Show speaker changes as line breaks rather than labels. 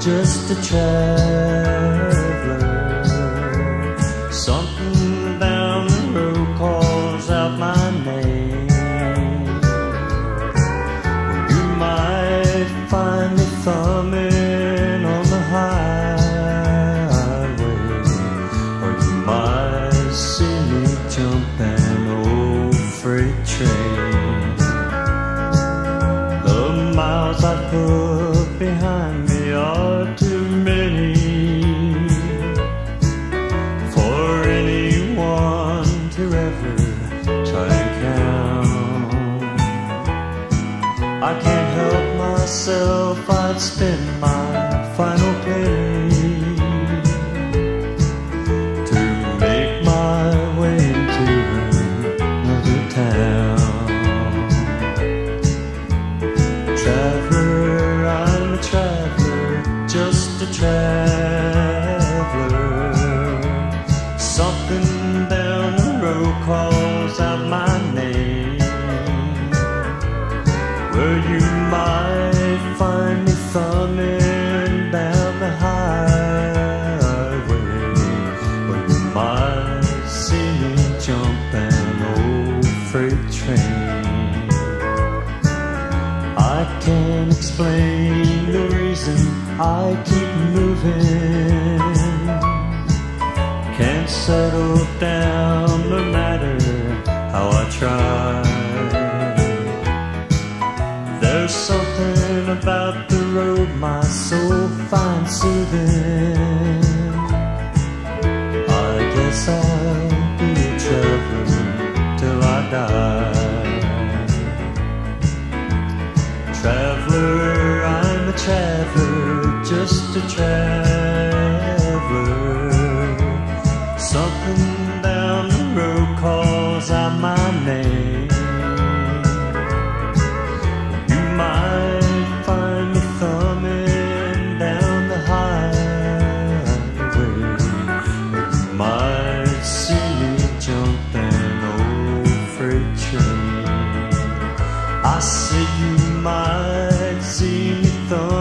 just a traveler. Something down the road calls out my name. You might find me thumbing on the highway, or you might see me jump an old freight train. The miles I put I can't help myself, I'd spend my final penny to make my way into another town. Traveler, I'm a traveler, just a traveler. Where you might find me thumbing down the highway. Where you might see me jump an old freight train. I can't explain the reason I keep moving. About the road my soul finds soothing. I guess I'll be a traveler till I die. Traveler, I'm a traveler, just a traveler. Something down the road calls out my see me thumbing